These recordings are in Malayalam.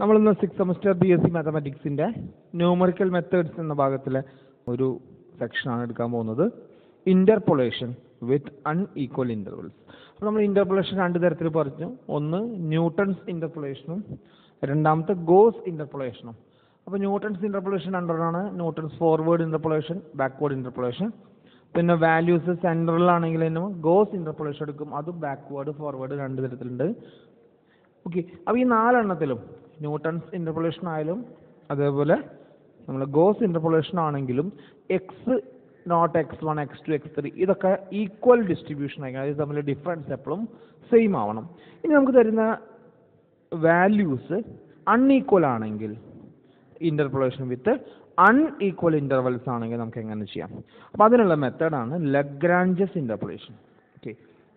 നമ്മളിന്ന് six semester B S C മാത്തമാറ്റിക്സിന്റെ numerical methods എന്ന ഭാഗത്തിലെ ഒരു സെക്ഷനാണ് എടുക്കാൻ പോകുന്നത്. ഇന്റർപൊളേഷൻ വിത്ത് അൺഈക്വൽ ഇന്റർവൽസ് അപ്പോൾ നമ്മൾ ഇന്റർപൊളേഷൻ രണ്ട് തരത്തിൽ പറഞ്ഞു. ഒന്ന് ന്യൂട്ടൺസ് ഇന്റർപൊളേഷനും രണ്ടാമത്തെ ഗോസ് ഇന്റർപൊളേഷനും അപ്പോൾ ന്യൂട്ടൺസ് ഇന്റർപൊളേഷൻ രണ്ടെണ്ണമാണ് Newton's forward interpolation backward interpolation പിന്നെ വാല്യൂസ് സെൻട്രലാണെങ്കിൽ ഗോസ് ഇന്റർപൊളേഷൻ എടുക്കും. അതും ബാക്ക്വേർഡ് ഫോർവേഡ് രണ്ട് തരത്തിലുണ്ട്. ഓക്കെ അപ്പോൾ ഈ നാലെണ്ണത്തിലും ന്യൂട്ടൺസ് ഇന്റർപൊളേഷൻ ആയാലും അതേപോലെ നമ്മൾ ഗോസ് ഇന്റർപൊളേഷൻ ആണെങ്കിലും x naught x one x two x three ഇതൊക്കെ ഈക്വൽ ഡിസ്ട്രിബ്യൂഷൻ ആയിരിക്കും. അതായത് തമ്മിൽ ഡിഫറൻസ് എപ്പോഴും സെയിം ആവണം. ഇനി നമുക്ക് തരുന്ന വാല്യൂസ് അൺഈക്വൽ ആണെങ്കിൽ ഇന്റർപൊളേഷൻ വിത്ത് അൺഈക്വൽ ഇന്റർവൽസ് ആണെങ്കിൽ നമുക്ക് എങ്ങനെ ചെയ്യാം? അപ്പോൾ അതിനുള്ള മെത്തേഡാണ് ലഗ്രാഞ്ചസ് ഇന്റർപൊളേഷൻ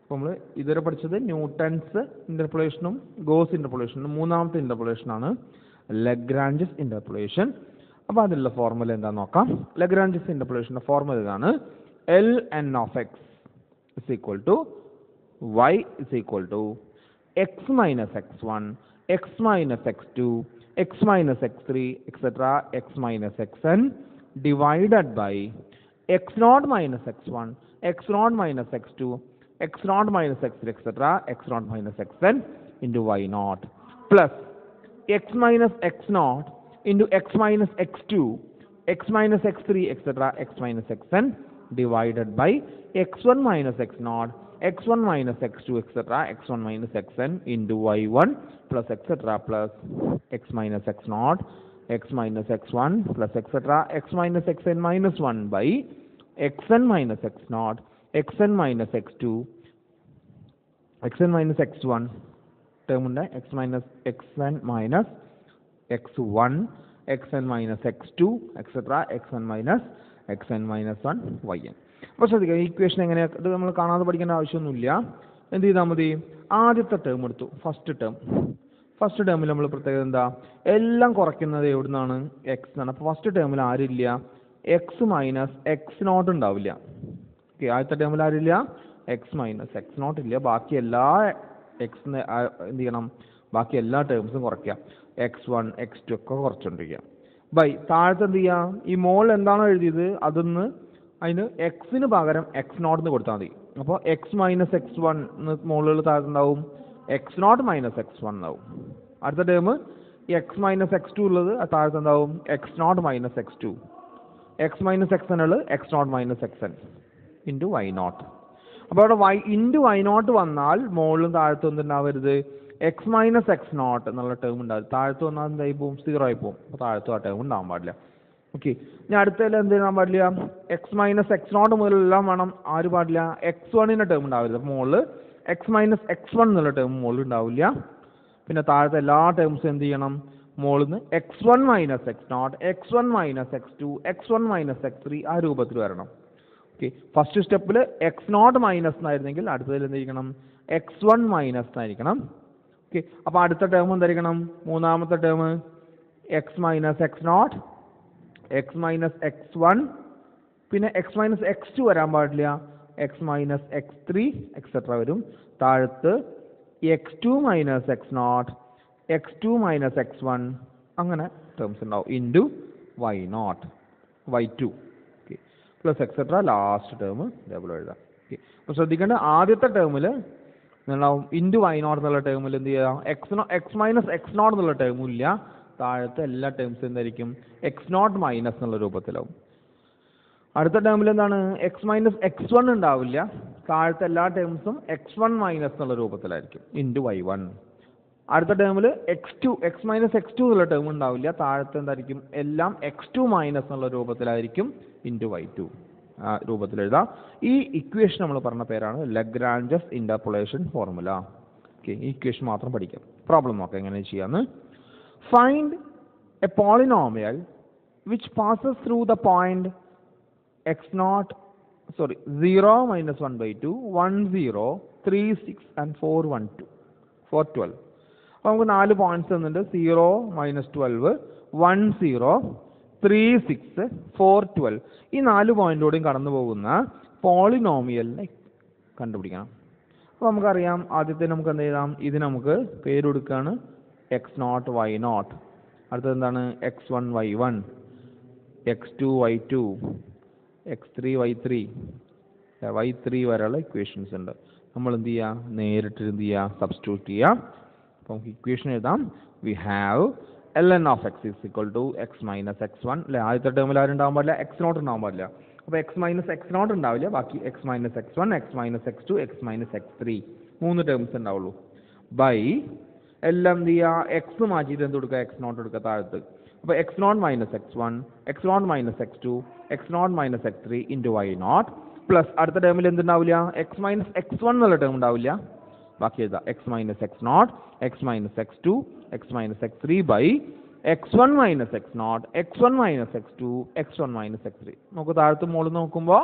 അപ്പോൾ നമ്മൾ ഇതുവരെ പഠിച്ചത് ന്യൂട്ടൺസ് ഇന്റർപൊളേഷനും ഗോസ് ഇന്റർപൊളേഷനും മൂന്നാമത്തെ ഇന്റർപൊളേഷനാണ് ലഗ്രാഞ്ചസ് ഇന്റർപൊളേഷൻ അപ്പോൾ അതിലുള്ള ഫോർമുല എന്താണെന്ന് നോക്കാം. ലഗ്രാഞ്ചസ് ഇന്റർപൊളേഷന്റെ ഫോർമുല ഇതാണ്. L n of x is equal to y is equal to x minus x one x minus x two x minus x three etcetera x minus x n divided by x naught minus x one x naught minus x two x naught minus x etc. x naught minus xn into y naught plus x minus x naught into x minus x2 x minus x3 etc. x minus xn divided by x1 minus x naught x1 minus x2 etc. x1 minus xn into y1 plus etc. plus x minus x naught x minus x1 plus etc. x minus xn minus 1 by xn minus x naught xn minus x2 xn minus x1 term ഉണ്ട്. X minus x n minus x one x n minus x two etcetera x n minus x n minus one y n അപ്പോൾ ശ്രദ്ധിക്കുക ഈക്വേഷൻ എങ്ങനെയാണ് ഇത് നമ്മൾ കാണാതെ പഠിക്കേണ്ട ആവശ്യമൊന്നുമില്ല. എന്ത് ചെയ്താൽ മതി? ആദ്യത്തെ ടേം എടുത്തു. ഫസ്റ്റ് ടേം ഫസ്റ്റ് ടേമിൽ നമ്മൾ പ്രത്യേകത എന്താ? എല്ലാം കുറയ്ക്കുന്നത് എവിടെ നിന്നാണ് എക്സ് ആണ് അപ്പോൾ ഫസ്റ്റ് ടേമിൽ ആരില്ല എക്സ് മൈനസ് എക്സ് നോട്ട് ഉണ്ടാവില്ല. ഓക്കെ ആദ്യത്തെ ടേമിൽ ആരില്ല? എക്സ് മൈനസ് എക്സ് നോട്ട് ഇല്ല. ബാക്കി എല്ലാ എക്സ് എന്ത് ചെയ്യണം? ബാക്കി എല്ലാ ടേംസും കുറയ്ക്കുക. എക്സ് വൺ എക്സ് ടു ഒക്കെ കുറച്ചുകൊണ്ടിരിക്കുക. ബൈ താഴത്തെ എന്ത് ചെയ്യുക ഈ മോൾ എന്താണോ എഴുതിയത്? അതൊന്ന് അതിന് എക്സിന് പകരം എക്സ് നോട്ട് എന്ന് കൊടുത്താൽ മതി. അപ്പോൾ എക്സ് മൈനസ് എക്സ് വൺ മുകളിൽ താഴത്തുണ്ടാവും x naught minus x one ഉണ്ടാവും അടുത്ത term x minus x two ഉള്ളത് താഴത്തുണ്ടാവും x naught minus x two x minus x n ഉള്ളത് x naught minus x n into y naught അപ്പോൾ അവിടെ വൈ ഇന്റു വൈ നോട്ട് വന്നാൽ മുകളിലും താഴത്തും എന്തുണ്ടാവരുത് എക്സ് മൈനസ് എക്സ് നോട്ട് എന്നുള്ള ടേം ഉണ്ടാവും. താഴത്ത് വന്നാൽ എന്തായി പോവും? സീറോ ആയി പോവും. അപ്പോൾ താഴത്തും ആ ടേം ഉണ്ടാവാൻ പാടില്ല. ഓക്കെ ഇനി അടുത്തതിൽ എന്ത് ചെയ്യാൻ പാടില്ല? എക്സ് മൈനസ് എക്സ് നോട്ട് മുതലെല്ലാം വേണം. ആര് പാടില്ല? എക്സ് വണ്ണിന്റെ ടേം ഉണ്ടാവരുത്. അപ്പോൾ മുകളിൽ എക്സ് മൈനസ് എക്സ് വൺ എന്നുള്ള ടേം മുകളിൽ ഉണ്ടാവില്ല. പിന്നെ താഴത്തെ എല്ലാ ടേംസും എന്ത് ചെയ്യണം? മുകളിൽ നിന്ന് x one minus x naught x one minus x two x one minus x three ആ രൂപത്തിൽ വരണം. ഓക്കെ. ഫസ്റ്റ് സ്റ്റെപ്പിൽ എക്സ് നോട്ട് മൈനസ് എന്നായിരുന്നെങ്കിൽ അടുത്തതിൽ എന്തായിരിക്കണം എക്സ് വൺ മൈനസ് എന്നായിരിക്കണം ഓക്കെ. അപ്പോൾ അടുത്ത ടേം എന്തായിരിക്കണം മൂന്നാമത്തെ term x minus x naught x minus x one പിന്നെ എക്സ് മൈനസ് എക്സ് ടു വരാൻ പാടില്ല. X minus x three etcetera വരും. താഴത്ത് x two minus x naught x two minus x one അങ്ങനെ ടേംസ് ഉണ്ടാവും. Into y naught y two plus etcetera last term ഇതേപോലെ എഴുതാം. ഓക്കെ അപ്പോൾ ശ്രദ്ധിക്കേണ്ട ആദ്യത്തെ ടേമിൽ ഉണ്ടാവും ഇന്റു വൈ നോട്ട് എന്നുള്ള ടേമിൽ എന്ത് ചെയ്യാം? X naught x minus x naught എന്നുള്ള ടേമും ഇല്ല. താഴത്തെ എല്ലാ ടേംസും എന്തായിരിക്കും? എക്സ് നോട്ട് മൈനസ് എന്നുള്ള രൂപത്തിലാവും. അടുത്ത ടേമിൽ എന്താണ്? എക്സ് മൈനസ് എക്സ് വൺ ഉണ്ടാവില്ല. താഴത്തെ എല്ലാ ടേംസും എക്സ് വൺ മൈനസ് എന്നുള്ള രൂപത്തിലായിരിക്കും. ഇന്റു വൈ വൺ അടുത്ത ടേമിൽ x two x minus x two എന്നുള്ള ടേം ഉണ്ടാവില്ല. താഴത്തെ എന്തായിരിക്കും? എല്ലാം എക്സ് ടു മൈനസ് എന്നുള്ള രൂപത്തിലായിരിക്കും ഇന്റു വൈ ടു രൂപത്തിൽ എഴുതാം. ഈ ഇക്വേഷൻ നമ്മൾ പറഞ്ഞ പേരാണ് ലഗ്രാഞ്ചസ് ഇന്റർപൊളേഷൻ ഫോർമുല ഓക്കെ ഈ ഇക്വേഷൻ മാത്രം പഠിക്കാം. പ്രോബ്ലം നോക്കാം എങ്ങനെ ചെയ്യാമെന്ന് find a polynomial which passes through the point x naught sorry 0 minus 1 by 2 1 0 3 6 and 4 1 2 4 12 അപ്പോൾ നമുക്ക് നാല് പോയിന്റ്സ് തന്നിട്ടുണ്ട്. Zero minus twelve one zero three six four twelve ഈ നാല് പോയിന്റിലൂടെയും കടന്നു പോകുന്ന പോളിനോമിയലിനെ കണ്ടുപിടിക്കണം. അപ്പോൾ നമുക്കറിയാം ആദ്യത്തെ നമുക്ക് എന്ത് ചെയ്താം ഇത് നമുക്ക് പേര് കൊടുക്കുകയാണ് എക്സ് നോട്ട് വൈ നോട്ട് അടുത്തത് എന്താണ്? X one y one x two y two x three y three y three വരെയുള്ള ഇക്വേഷൻസ് ഉണ്ട്. നമ്മൾ എന്ത് ചെയ്യുക? നേരിട്ട് എന്ത് ചെയ്യുക? സബ്സ്റ്റിറ്റ്യൂട്ട് ചെയ്യുക. നമുക്ക് ഇക്വേഷൻ എഴുതാം. We have L n of x is equal to x minus x one അല്ലെ? ആദ്യത്തെ ടേമിൽ ആരും ഉണ്ടാകാൻ പാടില്ല. എക്സ് നോട്ട് ഉണ്ടാകാൻ പാടില്ല. അപ്പോൾ എക്സ് മൈനസ് എക്സ് നോട്ട് ഉണ്ടാവില്ല. ബാക്കി x minus x one x minus x two x minus x three മൂന്ന് ടേംസ് ഉണ്ടാവുള്ളൂ. ബൈ എല്ലാം എന്ത് ചെയ്യുക എക്സ് മാറ്റിയിട്ട് എന്ത് കൊടുക്കുക? എക്സ് നോട്ട് എടുക്കുക താഴത്ത്. അപ്പോൾ x naught minus x one x naught minus x two x naught minus x three into y naught plus അടുത്ത ടേമിൽ എന്തുണ്ടാവില്ല? എക്സ് മൈനസ് എക്സ് വൺ എന്നുള്ള ടേം ഉണ്ടാവില്ല. ബാക്കി എഴുതാം x minus x naught x minus x two x minus x three by x one minus x naught x one minus x two x one minus x three നമുക്ക് താഴത്ത് മുകളിൽ നോക്കുമ്പോൾ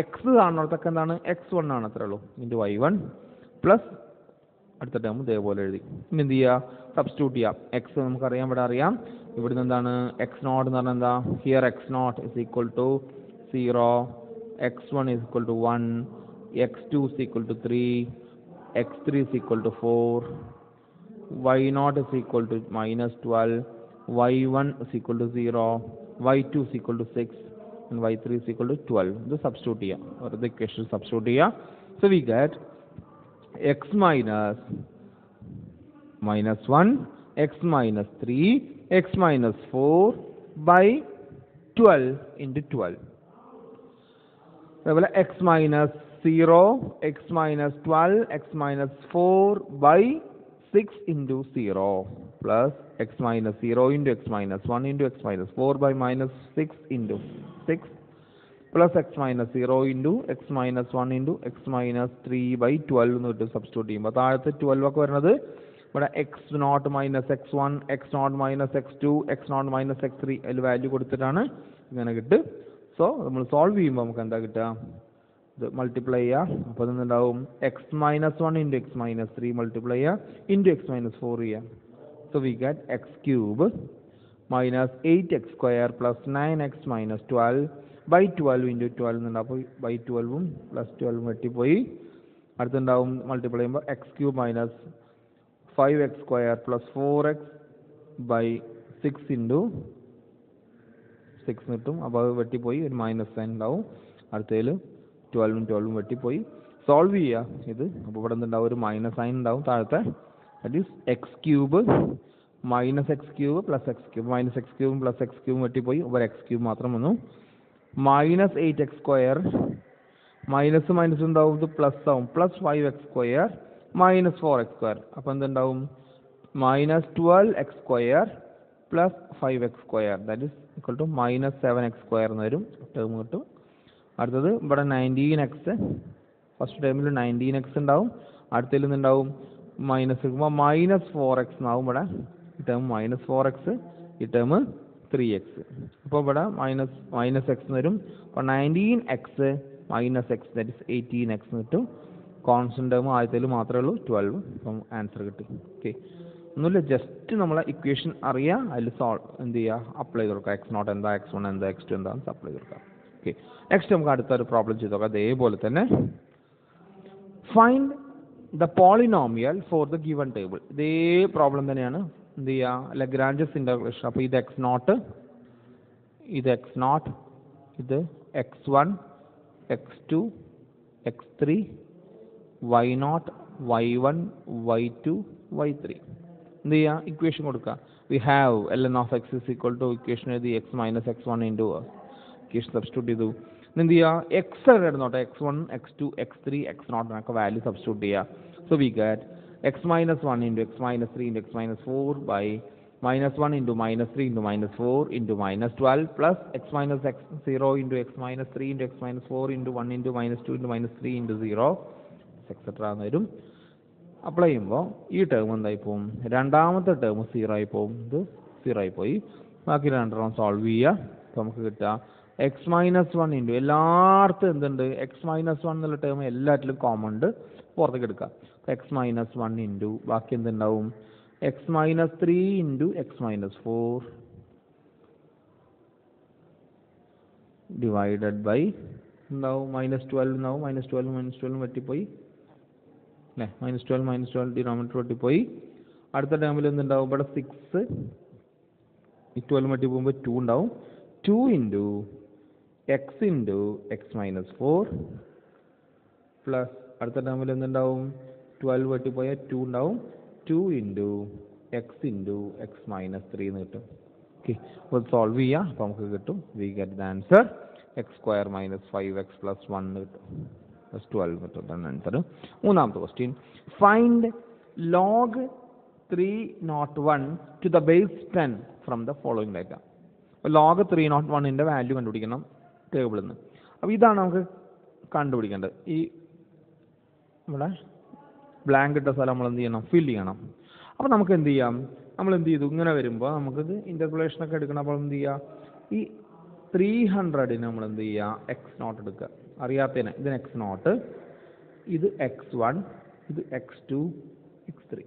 എക്സ് കാണുന്നിടത്തൊക്കെ എന്താണ്? എക്സ് വൺ ആണ് അത്രേ ഉള്ളൂ. ഇന്റു വൈ വൺ പ്ലസ് അടുത്ത ടേം ഇതേപോലെ എഴുതി. ഇനി എന്ത് ചെയ്യുക സബ്സ്റ്റിറ്റ്യൂട്ട് ചെയ്യാം. എക്സ് നമുക്കറിയാം ഇവിടെ അറിയാം. ഇവിടുന്ന് എന്താണ്? എക്സ് നോട്ട് എന്ന് പറഞ്ഞാൽ എന്താ? Here x naught is equal to zero x one is equal to one x two is equal to three x three is equal to four y naught is equal to minus twelve y one is equal to zero y two is equal to six y three is equal to twelve ഇത് സബ്സ്റ്റിറ്റ്യൂട്ട് ചെയ്യാം വെറുതെ ഇക്വേഷൻ സബ്സ്റ്റിറ്റ്യൂട്ട് ചെയ്യാം so we get x minus minus 1 x minus 3 x minus 4 by 12 into 12 അതേപോലെ X minus zero x minus twelve x minus four by six into zero plus x minus zero into x minus one into x minus four by minus six into six plus x minus zero into x minus one into x minus three by twelve എന്ന് കിട്ടും സബ്സ്റ്റിറ്റ്യൂട്ട് ചെയ്യുമ്പോൾ താഴത്തെ ട്വൽവ് ഒക്കെ വരുന്നത് ഇവിടെ x naught minus x one x naught minus x two x naught minus x three അതിൽ വാല്യൂ കൊടുത്തിട്ടാണ് ഇങ്ങനെ കിട്ടും സോ നമ്മൾ സോൾവ് ചെയ്യുമ്പോൾ നമുക്ക് എന്താ കിട്ടുക? ഇത് മൾട്ടിപ്ലൈ ചെയ്യുക അപ്പോൾ അതെന്തുണ്ടാവും? X minus one into x minus three multiply ചെയ്യുക ഇന്റു എക്സ് മൈനസ് ഫോർ ചെയ്യുക so we get x cube minus eight x square plus nine x minus twelve by twelve into twelve എന്നുണ്ട് അപ്പോൾ ബൈ ട്വൽവും പ്ലസ് ട്വൽവും വെട്ടിപ്പോയി. അടുത്തുണ്ടാവും മൾട്ടിപ്ലൈ ചെയ്യുമ്പോൾ x cube minus five x square plus four x by six into six കിട്ടും. അപ്പോൾ അത് വെട്ടിപ്പോയി. ഒരു മൈനസ് സൈൻ ഉണ്ടാവും. അടുത്തതിൽ ട്വൽവും ട്വൽവും വെട്ടിപ്പോയി. സോൾവ് ചെയ്യുക ഇത്. അപ്പോൾ ഇവിടെ എന്തുണ്ടാവും? ഒരു മൈനസ് സൈൻ ഉണ്ടാവും. താഴത്തെ that is x cube minus x cube plus x cube minus x ക്യൂബും plus X ക്യൂബും വെട്ടിപ്പോയി. ഒരു എക്സ് ക്യൂബ് മാത്രം വന്നു. Minus eight x square minus minus ഉണ്ടാവും ഇത് പ്ലസ് ആവും. Plus five x square minus four x square അപ്പോൾ എന്തുണ്ടാവും? Minus twelve x square plus five x square that is equal to minus seven x square എന്ന് വരും. ടേം കിട്ടും. അടുത്തത് ഇവിടെ നയന്റീൻ എക്സ് ഫസ്റ്റ് ടൈമിൽ നയന്റീൻ എക്സ് ഉണ്ടാവും അടുത്തതിൽ നിന്നുണ്ടാവും മൈനസ് എടുക്കുമ്പോൾ മൈനസ് ഫോർ എക്സ് എന്നാവും ഇവിടെ. ഈ ടേം മൈനസ് ഫോർ എക്സ് ഈ ടേം ത്രീ എക്സ് അപ്പോൾ ഇവിടെ മൈനസ് മൈനസ് എക്സ് വരും. അപ്പോൾ nineteen x minus x that is eighteen x എന്ന് കിട്ടും. കോൺസ്റ്റന്റ് ടേം ആദ്യത്തിൽ മാത്രമേ ഉള്ളൂ. ട്വൽവ് അപ്പം ആൻസർ കിട്ടും. ഓക്കെ ഒന്നുമില്ല ജസ്റ്റ് നമ്മളെ ഇക്വേഷൻ അറിയാം അതിൽ സോൾവ് എന്ത് ചെയ്യുക അപ്ലൈ ചെയ്ത് കൊടുക്കുക എക്സ് നോട്ട് എന്താ? എക്സ് വൺ എന്താ? എക്സ് ടു എന്താണെന്ന് അപ്ലൈ ചെയ്ത് കൊടുക്കുക ഓക്കെ. നെക്സ്റ്റ് നമുക്ക് അടുത്തൊരു പ്രോബ്ലം ചെയ്ത് നോക്കാം. അതേപോലെ തന്നെ find the polynomial for the given table ഇതേ പ്രോബ്ലം തന്നെയാണ്. എന്ത് ചെയ്യുക ലഗ്രാഞ്ചസ് ഇന്റർഗ്രേഷൻ അപ്പോൾ ഇത് എക്സ് നോട്ട് ഇത് എക്സ് നോട്ട് ഇത് x one x two x three y naught y one y two y three എന്ത് ചെയ്യുക ഇക്വേഷൻ കൊടുക്കുക. We have L n of x is equal to equation എഴുതി x minus x one into equation substitute ചെയ്തു. എന്ത് ചെയ്യുക x ഇടുന്നോട്ടെ x one x two x three x നോട്ടിനൊക്കെ value substitute ചെയ്യുക so we got x minus one into x minus three into x minus four by minus one into minus three into minus four into minus twelve plus x minus x zero into x minus three into x minus four into one into minus two into minus three into zero etcetera എന്ന് വരും. അപ്ലൈ ചെയ്യുമ്പോൾ ഈ ടേം എന്തായി പോവും? രണ്ടാമത്തെ ടേം സീറോ ആയി പോകും ഇത് സീറോ ആയി പോയി. ബാക്കി രണ്ടെണ്ണം സോൾവ് ചെയ്യുക നമുക്ക് കിട്ടുക എക്സ് മൈനസ് വൺ ഇന്റു എല്ലായിടത്തും എന്തുണ്ട്? എക്സ് മൈനസ് വൺ എന്നുള്ള ടേം എല്ലാറ്റിലും കോമൺ ഉണ്ട്. പുറത്തേക്ക് എടുക്കുക എക്സ് മൈനസ് വൺ ഇന്റു ബാക്കി എന്തുണ്ടാവും? X minus three into x minus four divided by എന്താവും? മൈനസ് ട്വൽവ് ഉണ്ടാവും. മൈനസ് ട്വൽവ് മൈനസ് ട്വൽവ് വെട്ടിപ്പോയി. അല്ലേ? Minus twelve minus twelve denominator വെട്ടിപ്പോയി. അടുത്ത ടേമിൽ എന്തുണ്ടാവും? ഇവിടെ സിക്സ് ഈ ട്വൽവ് മട്ടി പോകുമ്പോൾ ടു ഉണ്ടാവും. Two into x into x minus four plus അടുത്ത ടേമിൽ എന്തുണ്ടാവും? ട്വൽവ് വെട്ടി പോയാൽ ടു ഉണ്ടാവും. Two into x into x minus three എന്ന് കിട്ടും. ഓക്കെ അപ്പോൾ സോൾവ് ചെയ്യാം. അപ്പോൾ നമുക്ക് കിട്ടും. We get the answer x square minus five x plus one കിട്ടും. പ്ലസ് ട്വൽവ് കിട്ടും. അതാണ് ആൻസർ മൂന്നാമത്തെ question find log three nought one to the base ten from the following data log three nought വണ്ണിന്റെ വാല്യൂ കണ്ടുപിടിക്കണം. ടേബിളിൽ നിന്ന് അപ്പോൾ ഇതാണ് നമുക്ക് കണ്ടുപിടിക്കേണ്ടത്. ഈ നമ്മുടെ ബ്ലാങ്ക് ഇട്ട സ്ഥലം നമ്മൾ എന്ത് ചെയ്യണം? ഫിൽ ചെയ്യണം. അപ്പോൾ നമുക്ക് എന്ത് ചെയ്യാം? നമ്മൾ എന്ത് ചെയ്തു? ഇങ്ങനെ വരുമ്പോൾ നമുക്കിത് ഒക്കെ എടുക്കണം. അപ്പോൾ എന്ത് ചെയ്യുക ഈ ത്രീ ഹൺഡ്രഡിന് നമ്മൾ എന്ത് ചെയ്യുക എക്സ് നോട്ട് എടുക്കുക. അറിയാത്തതിന് ഇതിന് എക്സ് നോട്ട് ഇത് എക്സ് വൺ ഇത് എക്സ് ടു എക്സ് ത്രീ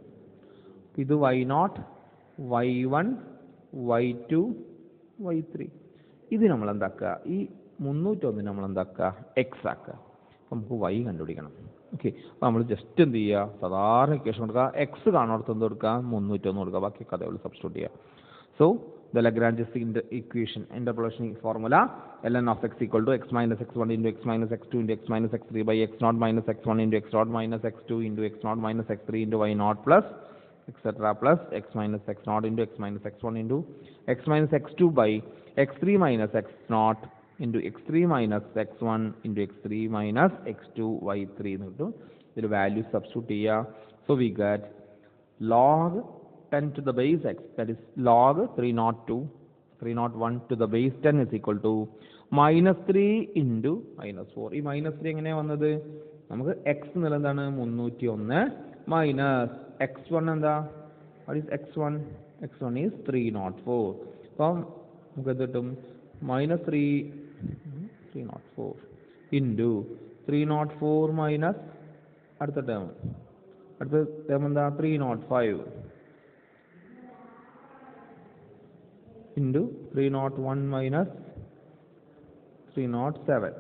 ഇത് y nought y one y two y three ഇത് നമ്മൾ എന്താക്കുക? ഈ മുന്നൂറ്റൊന്നിന് നമ്മൾ എന്താക്കുക എക്സ് ആക്കുക അപ്പം നമുക്ക് വൈ കണ്ടുപിടിക്കണം ഓക്കെ അപ്പം നമ്മൾ ജസ്റ്റ് എന്ത് ചെയ്യുക സാധാരണ ഇക്വേഷൻ കൊടുക്കുക എക്സ് കാണാത്ത എന്ത് കൊടുക്കുക മുന്നൂറ്റൊന്ന് കൊടുക്കുക ബാക്കി കഥ അവിടെ സബ്സ്റ്റിറ്റ്യൂട്ട് ചെയ്യുക so the Lagrange's and equation interpolation formula L N of x equal to x minus x one into x minus x two into x minus x three by x nought minus x one into x nought minus x two into x nought minus x three into y nought plus etcetera plus x minus x nought into x minus x one into x minus x two by x three minus x nought into x3 minus x1 into x3 minus x2 y3 എന്ന് കിട്ടും. ഇതിൽ വാല്യൂ സബ്സ്റ്റിറ്റ്യൂട്ട് ചെയ്യുക so we got log ten to the log 10 to the base x that is log 302 301 to the base 10 is equal to minus three into minus four ഈ മൈനസ് ത്രീ എങ്ങനെയാണ് വന്നത്? നമുക്ക് എക്സ് എന്നുള്ള എന്താണ്? മുന്നൂറ്റി ഒന്ന് മൈനസ് എക്സ് വൺ എന്താ? What is x one x one is three nought four അപ്പം നമുക്ക് എന്ത് കിട്ടും? Minus three three nought four into three nought four minus അടുത്ത ടേം അടുത്ത ടേം എന്താ? Three nought five into three nought one minus three nought seven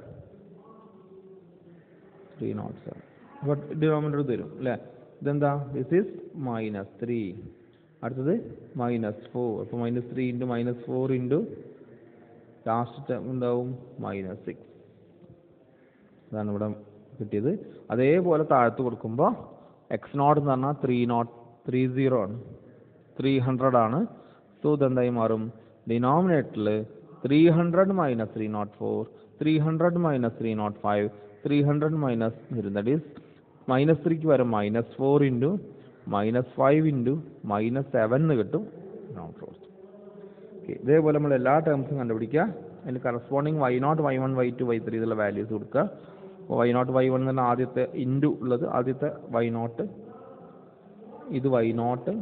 three nought seven അപ്പോൾ ഡിനോമിനേറ്റർ തരും അല്ലേ ഇതെന്താ? ദിസ് ഈസ് മൈനസ് ത്രീ അടുത്തത് മൈനസ് ഫോർ അപ്പോൾ minus three into minus four into last term എന്താവും മൈനസ് സിക്സ് ഇതാണ് ഇവിടെ കിട്ടിയത്. അതേപോലെ താഴത്ത് കൊടുക്കുമ്പോൾ എക്സ് നോട്ട് എന്ന് പറഞ്ഞാൽ ത്രീ നോട്ട് ത്രീ സീറോ ആണ്. ത്രീ ഹൺഡ്രഡ് ആണ്. സോ ഇതെന്തായി മാറും? ഡിനോമിനേറ്ററിൽ three hundred minus three nought four three hundred minus three nought five three hundred minus വരും ദാറ്റ് ഈസ് മൈനസ് ത്രീക്ക് വരും minus four into minus five into minus seven എന്ന് കിട്ടും. Nought fourth okay. ഇതേപോലെ നമ്മൾ എല്ലാ ടേംസും കണ്ടുപിടിക്കുക. അതിന് corresponding y nought y one y two y three എന്നുള്ള വാല്യൂസ് കൊടുക്കുക. അപ്പോൾ വൈ നോട്ട് വൈ വൺ എന്ന് പറഞ്ഞാൽ ആദ്യത്തെ ഇന്റു ഉള്ളത് ആദ്യത്തെ വൈ നോട്ട് ഇത് വൈ നോട്ട്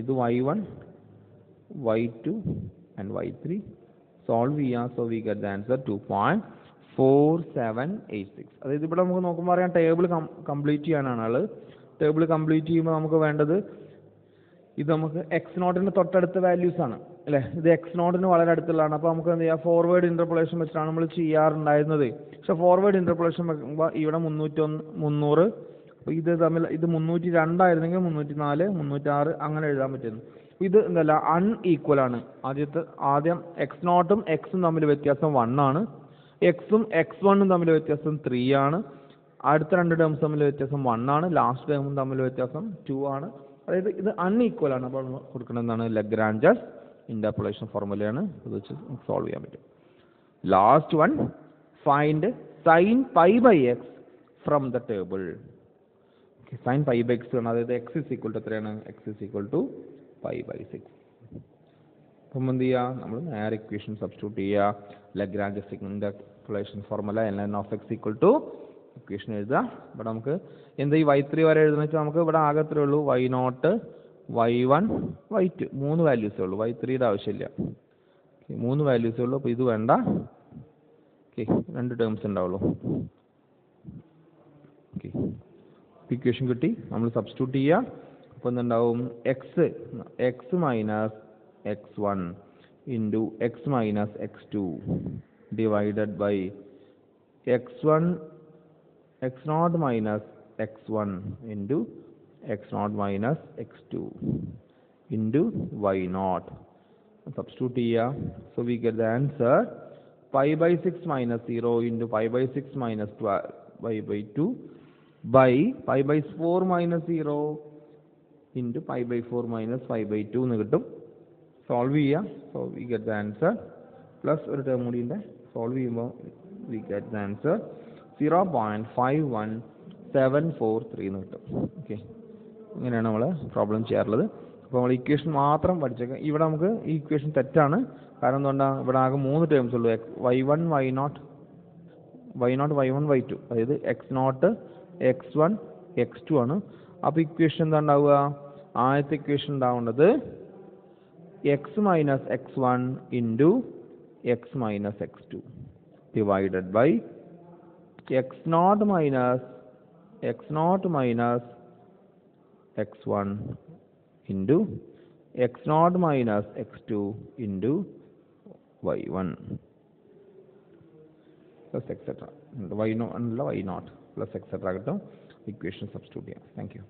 ഇത് y one y two and y three solve ചെയ്യാം so we get the answer two point four seven eight six അതായത് ഇവിടെ നമുക്ക് നോക്കുമ്പോൾ അറിയാം ടേബിൾ കംപ്ലീറ്റ് ചെയ്യാനാണ് ആൾ. ടേബിൾ കംപ്ലീറ്റ് ചെയ്യുമ്പോൾ നമുക്ക് വേണ്ടത് ഇത് നമുക്ക് എക്സ് നോട്ടിന്റെ തൊട്ടടുത്ത വാല്യൂസ് ആണ്. അല്ലേ? ഇത് എക്സ് നോട്ടിന് വളരെ അടുത്തുള്ളതാണ്. അപ്പോൾ നമുക്ക് എന്ത് ചെയ്യാം ഫോർവേഡ് ഇന്റർപൊളേഷൻ വെച്ചിട്ടാണ് നമ്മൾ ചെയ്യാറുണ്ടായിരുന്നത്. പക്ഷെ ഫോർവേഡ് ഇന്റർപൊളേഷൻ വെക്കുമ്പോൾ ഇവിടെ മുന്നൂറ്റൊന്ന് മുന്നൂറ്. അപ്പോൾ ഇത് തമ്മിൽ ഇത് മുന്നൂറ്റി രണ്ടായിരുന്നെങ്കിൽ മുന്നൂറ്റി നാല് മുന്നൂറ്റാറ് അങ്ങനെ എഴുതാൻ പറ്റുന്നു. ഇത് എന്തല്ല? അൺഈക്വൽ ആണ്. ആദ്യത്തെ ആദ്യം എക്സ് നോട്ടും എക്സും തമ്മിൽ വ്യത്യാസം വൺ ആണ്. എക്സും എക്സ് വണ്ണും തമ്മിൽ വ്യത്യാസം ത്രീ ആണ്. അടുത്ത രണ്ട് ടേംസ് തമ്മിൽ വ്യത്യാസം വൺ ആണ്. ലാസ്റ്റ് ടേമും തമ്മിൽ വ്യത്യാസം ടു ആണ്. അതായത് ഇത് അൺഈക്വൽ ആണ്. അപ്പോൾ കൊടുക്കുന്നത് ലഗ്രാഞ്ചസ് ഇന്റർപൊളേഷൻ ഫോർമുലയാണ് ഇത് വെച്ച് സോൾവ് ചെയ്യാൻ പറ്റും. Last one find sine pi by x from the table sine pi by x ആണ്. അതായത് എക്സ് ഇസ് ഈക്വൽ ടു എത്രയാണ്? X is equal to pi by six അപ്പം എന്ത് ചെയ്യുക നമ്മൾ നേരെ ഇക്വേഷൻ സബ്സ്റ്റിറ്റ്യൂട്ട് ചെയ്യുക Lagrange's interpolation formula N of x equal to equation എഴുതുക. ഇവിടെ നമുക്ക് എന്താ ഈ വൈ ത്രീ വരെ എഴുതുന്ന വെച്ചാൽ നമുക്ക് ഇവിടെ ആകത്തേ ഉള്ളൂ? Y nought y one y two മൂന്ന് വാല്യൂസേ ഉള്ളൂ. വൈ ത്രീയുടെ ആവശ്യമില്ല. മൂന്ന് വാല്യൂസേ ഉള്ളൂ. അപ്പോൾ ഇത് വേണ്ട. ഓക്കെ രണ്ട് ടേംസ് ഉണ്ടാവുള്ളൂ. ഓക്കെ ഇക്വേഷൻ കിട്ടി. നമ്മൾ സബ്സ്റ്റിറ്റ്യൂട്ട് ചെയ്യുക അപ്പോൾ എന്തുണ്ടാവും? X x minus x one into x minus x two divided by x one x nought minus x one into x nought minus x two into y nought substitute ചെയ്യുക so we get the answer pi by six minus zero into pi by six minus pi by two by pi by four minus zero into pi by four minus five by two എന്ന് കിട്ടും. സോൾവ് ചെയ്യുക so we get the answer plus ഒരു ടേം കൂടി ഉണ്ട്. സോൾവ് ചെയ്യുമ്പോൾ we get the answer zero point five one ഇങ്ങനെയാണ് നമ്മൾ പ്രോബ്ലം ചെയ്യാറുള്ളത്. അപ്പോൾ നമ്മൾ ഇക്വേഷൻ മാത്രം പഠിച്ചേക്കാം. ഇവിടെ നമുക്ക് ഈ ഇക്വേഷൻ തെറ്റാണ്. കാരണം എന്തുകൊണ്ടാണ് ഇവിടെ ആകെ മൂന്ന് ടേംസ് ഉള്ളൂ. Y one y nought y nought y one y two അതായത് x nought x one x two ആണ്. അപ്പോൾ ഇക്വേഷൻ എന്താ ഉണ്ടാവുക? ആദ്യത്തെ ഇക്വേഷൻ ഉണ്ടാവേണ്ടത് x minus x one into x minus x two divided by x nought minus x nought minus x one into x naught minus x two into y one plus etcetera y no അല്ല വൈ നോട്ട് പ്ലസ് എക്സെട്ര കിട്ടും ഇക്വേഷൻ സബ്സ്റ്റിറ്റ്യൂട്ട് ചെയ്യാം താങ്ക് യു